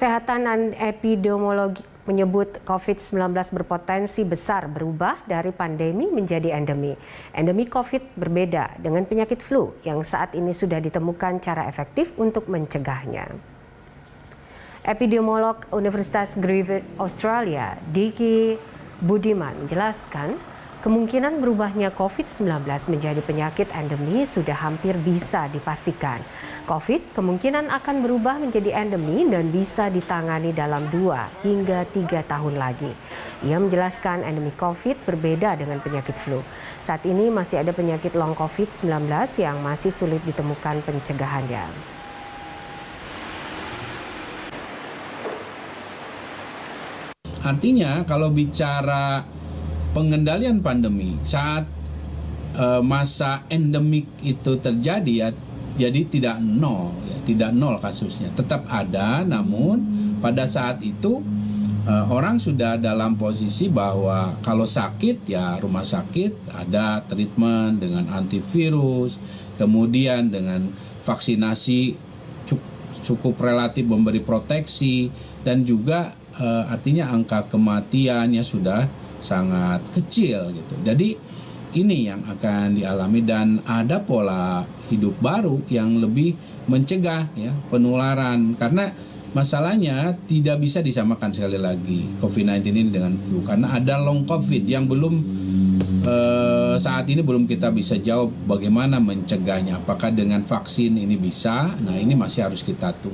Kesehatan dan epidemiologi menyebut COVID-19 berpotensi besar berubah dari pandemi menjadi endemi. Endemi COVID berbeda dengan penyakit flu yang saat ini sudah ditemukan cara efektif untuk mencegahnya. Epidemiolog Universitas Griffith Australia, Diki Budiman menjelaskan Kemungkinan berubahnya COVID-19 menjadi penyakit endemi sudah hampir bisa dipastikan. COVID kemungkinan akan berubah menjadi endemi dan bisa ditangani dalam dua hingga tiga tahun lagi. Ia menjelaskan endemi COVID berbeda dengan penyakit flu. Saat ini masih ada penyakit long COVID-19 yang masih sulit ditemukan pencegahannya. Artinya kalau bicara pengendalian pandemi saat uh, masa endemik itu terjadi ya jadi tidak nol ya tidak nol kasusnya. Tetap ada namun pada saat itu uh, orang sudah dalam posisi bahwa kalau sakit ya rumah sakit ada treatment dengan antivirus kemudian dengan vaksinasi cukup relatif memberi proteksi dan juga uh, artinya angka kematiannya sudah sangat kecil gitu. Jadi ini yang akan dialami dan ada pola hidup baru yang lebih mencegah ya penularan. Karena masalahnya tidak bisa disamakan sekali lagi COVID-19 ini dengan flu. Karena ada long COVID yang belum eh, saat ini belum kita bisa jawab bagaimana mencegahnya. Apakah dengan vaksin ini bisa? Nah ini masih harus kita tunggu